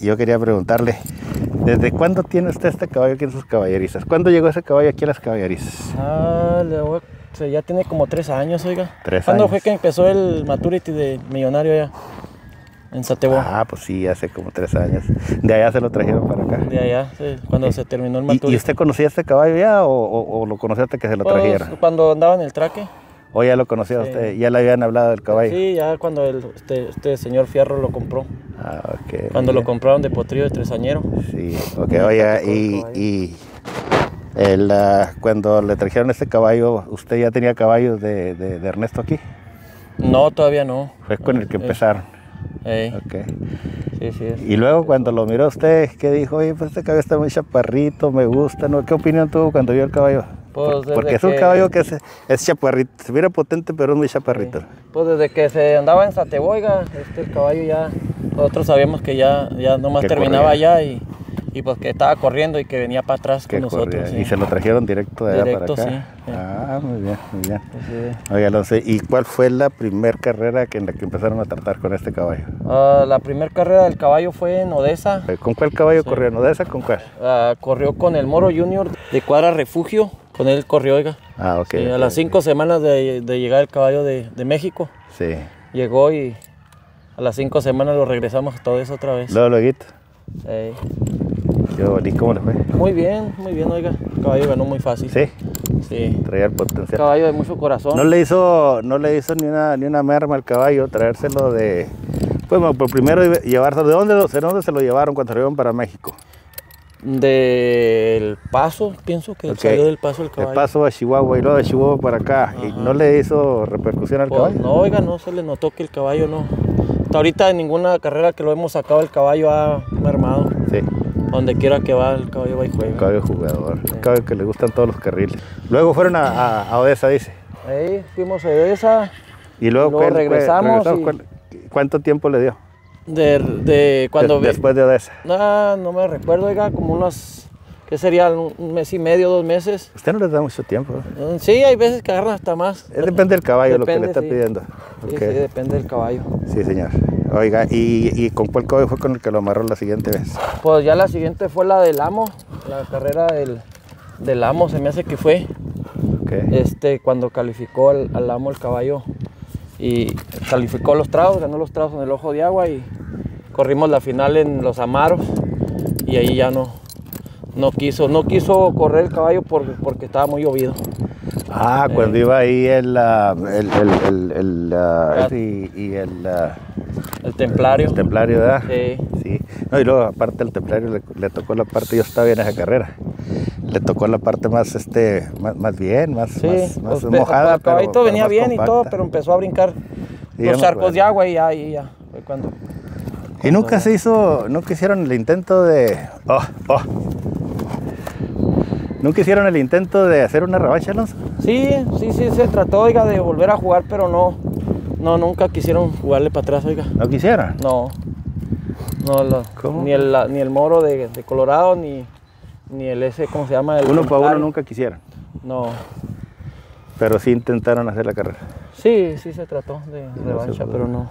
yo quería preguntarle, ¿desde cuándo tiene usted este caballo aquí en sus caballerizas? ¿Cuándo llegó ese caballo aquí a las caballerizas? Ah, le voy a- o sea, ya tiene como tres años, oiga. Tres ¿Cuándo años. fue que empezó el Maturity de Millonario allá? En Satebo. Ah, pues sí, hace como tres años. De allá se lo trajeron para acá. De allá, sí, cuando se terminó el ¿Y, Maturity. y usted conocía este caballo ya o, o- o lo conocía hasta que se lo Pues, trajeron? cuando andaba en el traque. ¿O ya lo conocía Sí. usted? ¿Ya le habían hablado del caballo? Sí, ya cuando el, este, este señor Fierro lo compró. Ah, ok. Cuando lo compraron de potrillo de tresañero. Sí, ok, oiga, y, y el, ah, cuando le trajeron este caballo, ¿usted ya tenía caballos de, de- de Ernesto aquí? No, todavía no. Fue con el que Eh, empezaron. eh, Ok. sí, sí. es. Y luego cuando lo miró usted, ¿qué dijo? Oye, pues este caballo está muy chaparrito, me gusta, ¿no? ¿Qué opinión tuvo cuando vio el caballo? Pues, porque es un que- caballo que es, es chaparrito, se mira potente, pero es muy chaparrito. Pues desde que se andaba en Sateboiga, este caballo ya, nosotros sabíamos que ya, ya nomás Que terminaba corría. allá y, y pues que estaba corriendo y que venía para atrás Que con nosotros. sí. Y se lo trajeron directo de allá Directo, para acá. sí. Ah, muy bien, muy bien. Oiga, Alonso, ¿y cuál fue la primer carrera que en la que empezaron a tratar con este caballo? Ah, la primera carrera del caballo fue en Odessa. ¿Con cuál caballo corrió? ¿No de esa con cuál? Ah, corrió con el Moro Junior de Cuadra Refugio. Con él corrió, oiga. Ah, ok. Sí, a las cinco semanas de, de llegar el caballo de, de México, Sí. llegó y a las cinco semanas lo regresamos todo eso otra vez. Luego, luego. Eh, Yo, ¿y cómo le fue? muy bien, muy bien, oiga. El caballo ganó muy fácil. Sí, Sí. traía el potencial. Caballo de mucho corazón. No le hizo, no le hizo ni una, ni una merma al caballo, traérselo de. Pues bueno, primero llevárselo. ¿De dónde, de dónde se lo llevaron cuando se lo llevaron para México? Del paso, pienso que Ok. salió del paso el caballo. paso a Chihuahua y luego de Chihuahua para acá. ¿Y no le hizo repercusión al Pues, caballo? no, oiga, no se le notó que el caballo no. Hasta ahorita en ninguna carrera que lo hemos sacado el caballo ha mermado. Sí, Donde quiera que va, el caballo va y juega. caballo jugador. Un caballo que le gustan todos los carriles. Luego fueron a, a- a Odessa, dice. Ahí fuimos a esa. Y luego, Luego ¿cuál- cuál- regresamos y- ¿cuál- ¿cuánto tiempo le dio? De, de cuando De- después de Odessa. No, no me recuerdo, oiga, como unos. ¿Qué sería? Un mes y medio, dos meses. Usted no les da mucho tiempo. ¿eh? Mm, Sí, hay veces que agarran hasta más. Depende del caballo lo que le está sí. pidiendo. Sí, sí, depende del caballo. Sí, señor. Oiga, ¿y, y con cuál caballo fue con el que lo amarró la siguiente vez? Pues ya la siguiente fue la del amo, la carrera del, del amo, se me hace que fue. Este, cuando calificó al, al amo el caballo y calificó los tragos, ganó los tragos en el ojo de agua y corrimos la final en los amaros y ahí ya no, no quiso, no quiso correr el caballo porque, porque estaba muy llovido. Ah, cuando iba ahí el, el, el, el, el, ah, y, y el, El templario. el templario, ¿verdad? Sí. Sí. No, y luego aparte el templario le, le tocó la parte, yo estaba en esa carrera, le tocó la parte más, este, más, más bien, más, Sí, más, más pues, mojada. el caballito pero- venía bien y todo, pero empezó a brincar Sí, los charcos de agua y ya, y ya. Fue cuando. Y nunca se hizo, nunca hicieron el intento de... Oh, oh. ¿Nunca hicieron el intento de hacer una revancha, Alonso? Sí, sí, sí, se trató, oiga, de volver a jugar, pero no, no, nunca quisieron jugarle para atrás, oiga. ¿No quisieron? No, no, lo- ¿Cómo? ni el, la- ni el moro de, de Colorado, ni, ni el ese, ¿cómo se llama? El Uno para uno nunca quisieron, No, pero sí intentaron hacer la carrera. sí, sí se trató de revancha, pero no.